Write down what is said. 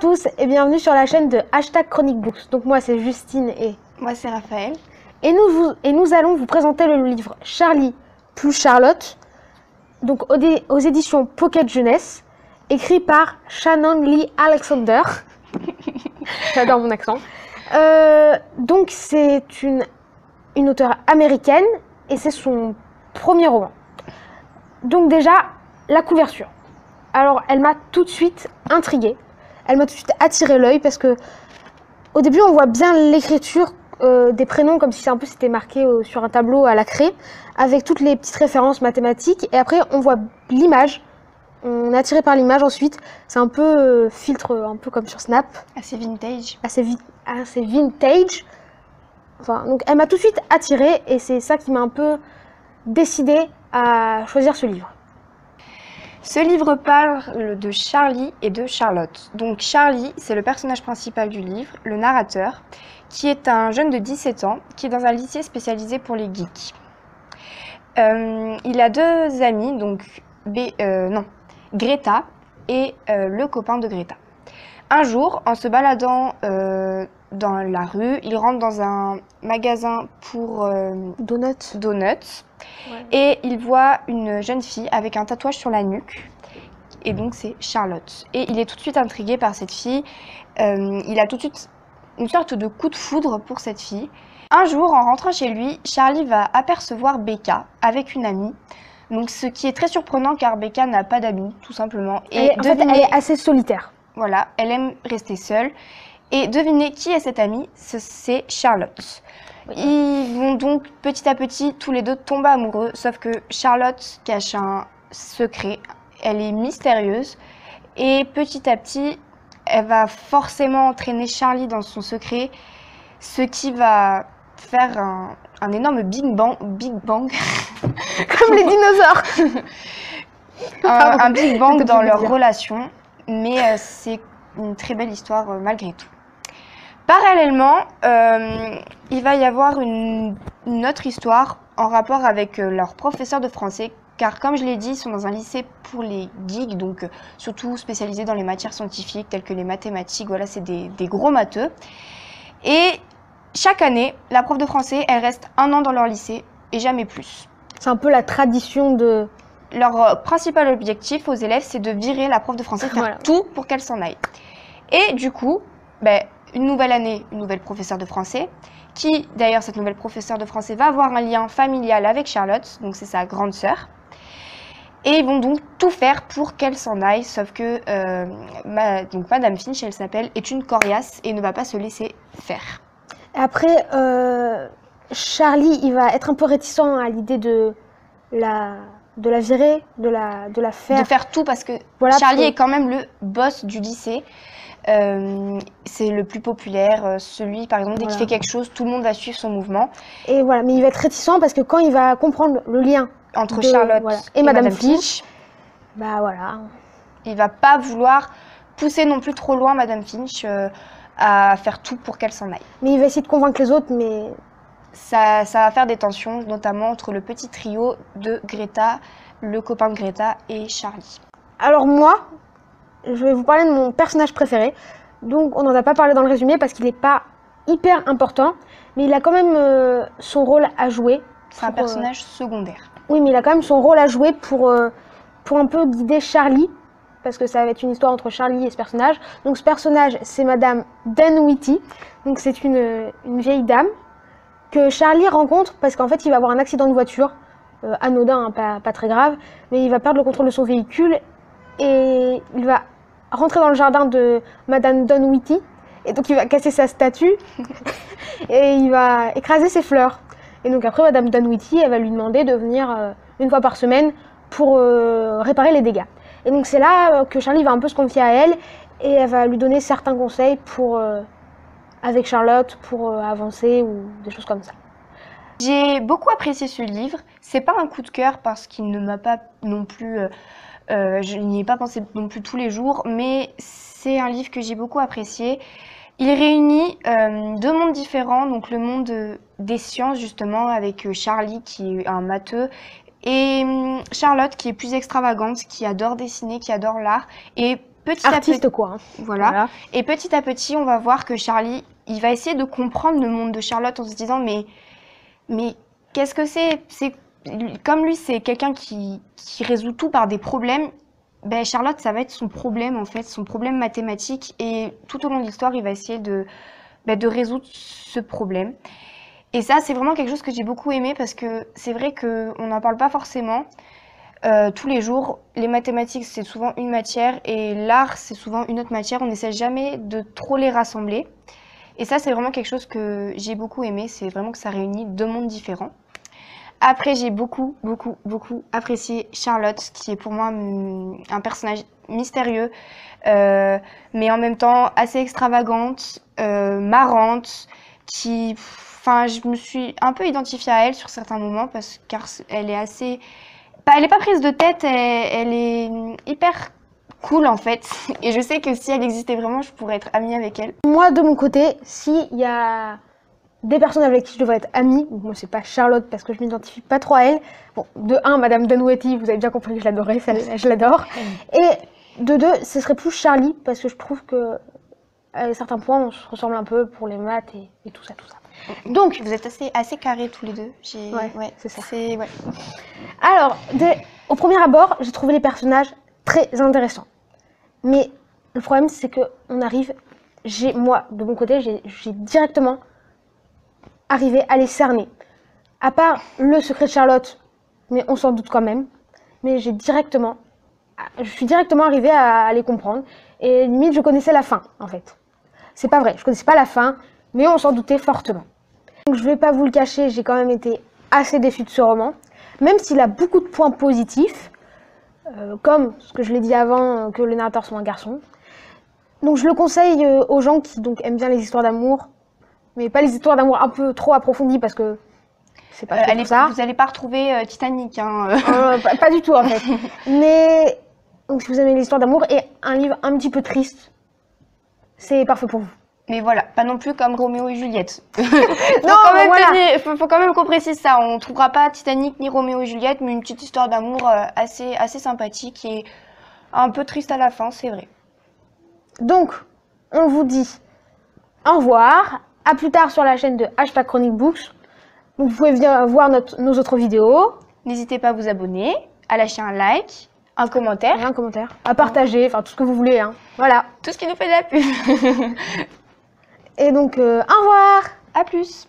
tous et bienvenue sur la chaîne de Hashtag Chronique Books. Donc moi c'est Justine et, Moi, c'est Raphaël. et, nous, vous- et nous allons vous présenter le livre Charlie plus Charlotte, donc aux, dé- aux éditions Pocket Jeunesse, écrit par Shannon Lee Alexander. J'adore mon accent. Euh, donc c'est une, une auteure américaine et c'est son premier roman. Donc déjà, la couverture. Alors elle m'a tout de suite intriguée. Elle m'a tout de suite attiré l'œil parce que au début on voit bien l'écriture euh, des prénoms comme si c'est un peu c'était marqué euh, sur un tableau à la craie avec toutes les petites références mathématiques et après on voit l'image. On est attiré par l'image ensuite. C'est un peu euh, filtre, un peu comme sur Snap Assez vintage. assez, vi- assez vintage. Enfin, donc elle m'a tout de suite attirée et c'est ça qui m'a un peu décidé à choisir ce livre. Ce livre parle de Charlie et de Charlotte. Donc Charlie, c'est le personnage principal du livre, le narrateur, qui est un jeune de 17 ans qui est dans un lycée spécialisé pour les geeks. Euh, il a deux amis, donc B, euh, non, Greta et euh, le copain de Greta. Un jour, en se baladant dans la rue, il rentre dans un magasin pour euh, Donut. donuts et il voit une jeune fille avec un tatouage sur la nuque. Et donc c'est Charlotte. Et il est tout de suite intrigué par cette fille. Euh, il a tout de suite une sorte de coup de foudre pour cette fille. Un jour, en rentrant chez lui, Charlie va apercevoir Becca avec une amie. Donc ce qui est très surprenant car Becca n'a pas d'amis, tout simplement. Et en fait, elle est assez solitaire. voilà, elle aime rester seule. Et devinez qui est cette amie Ce- C'est Charlotte. Ils vont donc petit à petit tous les deux tomber amoureux, sauf que Charlotte cache un secret. Elle est mystérieuse et petit à petit, elle va forcément entraîner Charlie dans son secret, ce qui va faire un, un énorme Big Bang, Big Bang, Comme les dinosaures. un, Big Bang dans leur relation, mais euh, c'est une très belle histoire euh, malgré tout. Parallèlement, euh, il va y avoir une, une autre histoire en rapport avec euh, leur professeur de français, car comme je l'ai dit, ils sont dans un lycée pour les geeks, donc euh, surtout spécialisés dans les matières scientifiques telles que les mathématiques, voilà, c'est des, des gros matheux. Et chaque année, la prof de français, elle reste un an dans leur lycée et jamais plus. C'est un peu la tradition de. Leur principal objectif aux élèves, c'est de virer la prof de français, faire Voilà. tout pour qu'elle s'en aille. Et du coup, ben, une nouvelle année, une nouvelle professeure de français, qui d'ailleurs, cette nouvelle professeure de français va avoir un lien familial avec Charlotte, donc c'est sa grande sœur. Et ils vont donc tout faire pour qu'elle s'en aille, sauf que euh, ma- donc Madame Finch, elle s'appelle, est une coriace et ne va pas se laisser faire. Après, euh, Charlie, il va être un peu réticent à l'idée de la, de la virer, de la, de la faire. De faire tout parce que Voilà, Charlie est quand même le boss du lycée. Euh, c'est le plus populaire, euh, celui par exemple dès qu'il fait quelque chose, tout le monde va suivre son mouvement. Et voilà, mais il va être réticent parce que quand il va comprendre le lien, Entre De- Charlotte voilà. et, Et Madame Madame Finch. Finch, bah voilà. il va pas vouloir pousser non plus trop loin Madame Finch euh, à faire tout pour qu'elle s'en aille. Mais il va essayer de convaincre les autres, mais Ça, ça va faire des tensions, notamment entre le petit trio de Greta, le copain de Greta et Charlie. Alors moi, je vais vous parler de mon personnage préféré. Donc on n'en a pas parlé dans le résumé parce qu'il n'est pas hyper important, mais il a quand même euh, son rôle à jouer. C'est un euh, personnage secondaire. Oui, mais il a quand même son rôle à jouer pour, euh, pour un peu guider Charlie, parce que ça va être une histoire entre Charlie et ce personnage. Donc ce personnage, c'est Madame Dunwitty. Donc c'est une, une vieille dame que Charlie rencontre parce qu'en fait il va avoir un accident de voiture, anodin, hein, pas, pas très grave, mais il va perdre le contrôle de son véhicule et il va rentrer dans le jardin de Madame Dunwitty et donc il va casser sa statue et il va écraser ses fleurs. Et donc après Madame Dunwitty, elle va lui demander de venir euh, une fois par semaine pour euh, réparer les dégâts. Et donc c'est là euh, que Charlie va un peu se confier à elle et elle va lui donner certains conseils pour euh, avec Charlotte pour avancer ou des choses comme ça. J'ai beaucoup apprécié ce livre. C'est pas un coup de cœur parce qu'il ne m'a pas non plus. Euh, je n'y ai pas pensé non plus tous les jours, mais c'est un livre que j'ai beaucoup apprécié. Il réunit euh, deux mondes différents, donc le monde des sciences justement avec euh, Charlie qui est un matheux et hum, Charlotte qui est plus extravagante, qui adore dessiner, qui adore l'art et petit à petit, Artiste quoi. hein. voilà. Voilà. Et petit à petit, on va voir que Charlie, il va essayer de comprendre le monde de Charlotte en se disant mais mais qu'est-ce que c'est? C'est comme lui, c'est quelqu'un qui, qui résout tout par des problèmes. Ben Charlotte, ça va être son problème en fait, son problème mathématique. Et tout au long de l'histoire, il va essayer de ben, de résoudre ce problème. Et ça, c'est vraiment quelque chose que j'ai beaucoup aimé parce que c'est vrai que on n'en parle pas forcément. Euh, tous les jours, les mathématiques, c'est souvent une matière et l'art, c'est souvent une autre matière. On n'essaie jamais de trop les rassembler. Et ça, c'est vraiment quelque chose que j'ai beaucoup aimé. C'est vraiment que ça réunit deux mondes différents. Après, j'ai beaucoup, beaucoup, beaucoup apprécié Charlotte, qui est pour moi hum, un personnage mystérieux, euh, mais en même temps assez extravagante, euh, marrante, qui, enfin, je me suis un peu identifiée à elle sur certains moments parce car elle est assez, pas, elle est pas prise de tête, elle, elle est hyper cool en fait. Et je sais que si elle existait vraiment, je pourrais être amie avec elle. Moi, de mon côté, s'il y a des personnes avec qui je devrais être amie, donc moi c'est pas Charlotte parce que je m'identifie pas trop à elle. Bon, de un, Madame Dunwetty, vous avez bien compris que je l'adorais, celle-là, je l'adore. Et de deux, ce serait plus Charlie parce que je trouve que à certains points on se ressemble un peu pour les maths et, et tout ça, tout ça. Donc, vous êtes assez, assez carrés tous les deux. J'ai- Ouais, c'est ça. Ouais. Alors, au premier abord, j'ai trouvé les personnages très intéressants. Mais le problème, c'est que on arrive, j'ai moi, de mon côté, j'ai j'ai directement arrivé à les cerner. À part le secret de Charlotte, mais on s'en doute quand même. Mais j'ai directement, je suis directement arrivée à, les comprendre. Et limite, je connaissais la fin, en fait. C'est pas vrai, je connaissais pas la fin, mais on s'en doutait fortement. Donc je vais pas vous le cacher, j'ai quand même été assez déçue de ce roman, même s'il a beaucoup de points positifs, euh, comme ce que je l'ai dit avant, euh, que le narrateur soit un garçon. Donc je le conseille euh, aux gens qui donc aiment bien les histoires d'amour, mais pas les histoires d'amour un peu trop approfondies parce que c'est pas Euh, allez- ça. vous n'allez pas retrouver euh, Titanic. Hein, euh. Euh, pas, pas du tout en fait. Mais donc, si vous aimez l'histoire d'amour et un livre un petit peu triste, c'est parfait pour vous. Mais voilà, pas non plus comme Roméo et Juliette. Non, quand même voilà. tenir- faut, faut quand même qu'on précise ça. On trouvera pas Titanic ni Roméo et Juliette, mais une petite histoire d'amour assez, assez sympathique et un peu triste à la fin, c'est vrai. Donc, on vous dit au revoir. À plus tard sur la chaîne de Hashtag Chronique Books. Vous pouvez venir voir notre- nos autres vidéos. N'hésitez pas à vous abonner, à lâcher un like, un commentaire, Et un commentaire. À partager, enfin tout ce que vous voulez. hein. Voilà. tout ce qui nous fait de la pub. Et donc, euh, au revoir à plus